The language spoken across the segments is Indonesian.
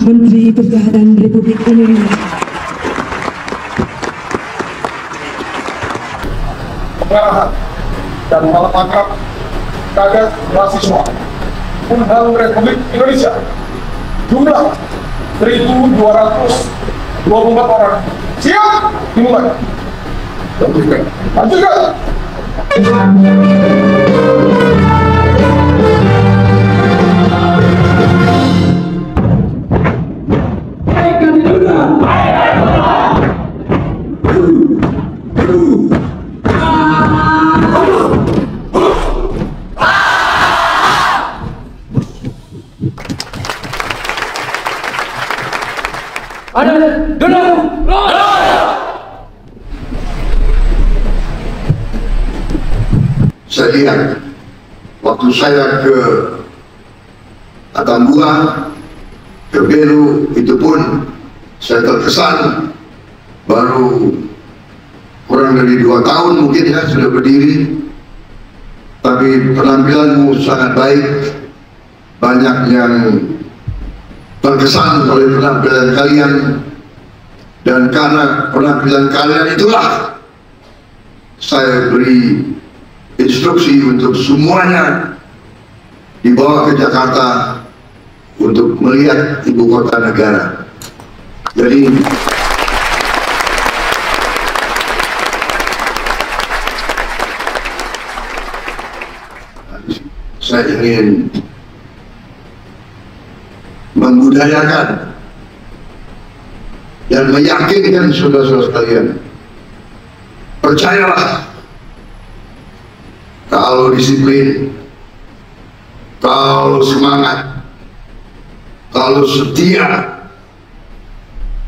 Menteri Pertahanan Republik Indonesia. Dan malam akrab kader mahasiswa Unhal Republik Indonesia. Jumlah 1.224 orang. Siap dimulai. Lanjutkan ada, dulu, dulu, dulu. Saya lihat waktu saya ke Atambua, ke Belu, itu pun saya terkesan baru kurang dari dua tahun mungkin ya sudah berdiri. Tapi penampilanmu sangat baik. Banyak yang terkesan oleh penampilan kalian. Dan karena penampilan kalian itulah saya beri instruksi untuk semuanya dibawa ke Jakarta untuk melihat ibu kota negara. Jadi saya ingin membudayakan dan meyakinkan saudara-saudara sekalian percayalah kalau disiplin, kalau semangat, kalau setia,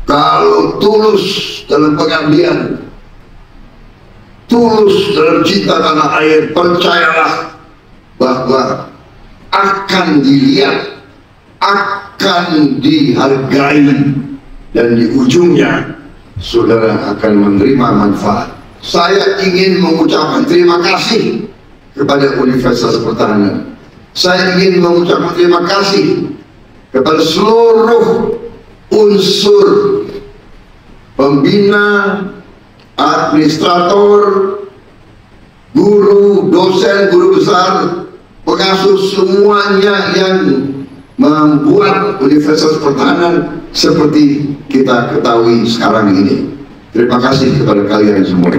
kalau tulus dalam pengabdian, tulus dalam cinta tanah air, percayalah bahwa akan dilihat, akan dihargai, dan di ujungnya saudara akan menerima manfaat. Saya ingin mengucapkan terima kasih kepada Universitas Pertahanan. Saya ingin mengucapkan terima kasih kepada seluruh unsur pembina, administrator, guru, dosen, guru besar, pengasuh semuanya yang membuat Universitas Pertahanan seperti kita ketahui sekarang ini. Terima kasih kepada kalian semua.